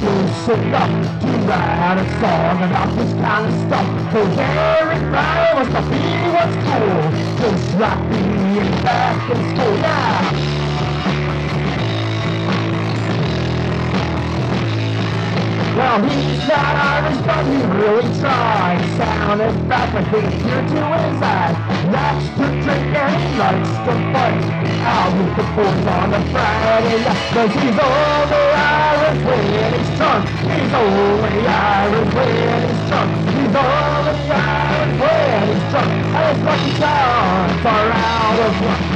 good singer to write a song about this kind of stuff. The wearing brown must be what's cool, just like being back in school yeah. Well, he's not Irish, but he really tried. Sounded back but he's here to his eye. Likes to drink and he likes to fight. Out with the fools on a Friday night. Cause he's only Irish when he's drunk. He's only Irish when he's drunk. He's only Irish when he's drunk. And his lucky charms are out of luck.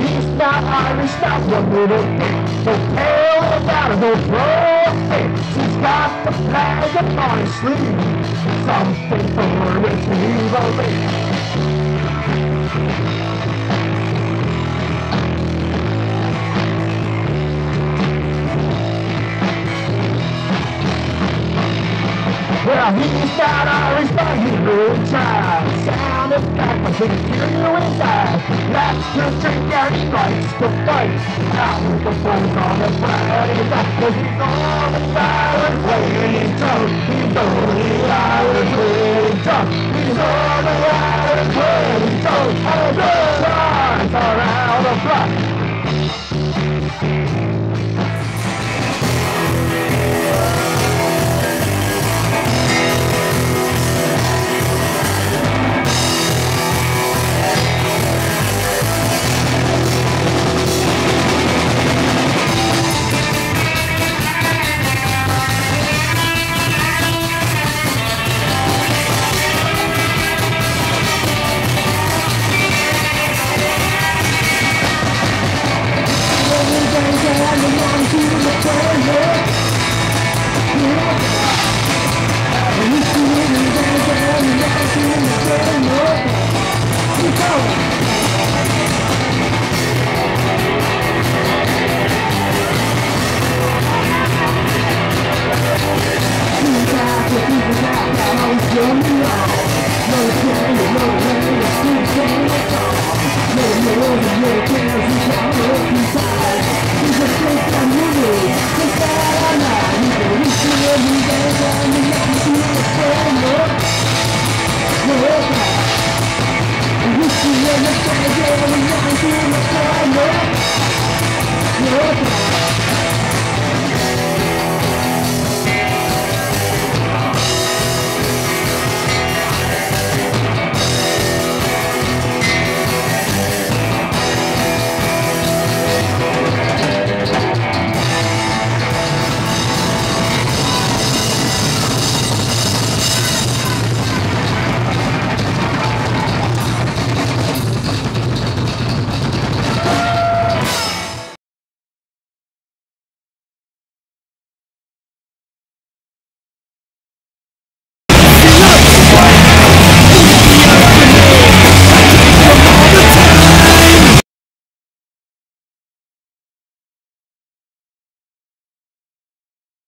he's not Irish, not one little bit. So pale about it, no profit. She's got the flag upon her sleeve. Something for her to believe. Well, he's not Irish, but he's real time nothing new inside Let's just drink and strike the fight Now the phone's on the planet He's up, he's on the silent waiting Drunk, he's only out of waiting Drunk, he's on the out of waiting Drunk, and the signs are out of black No more than your cares, we shall look inside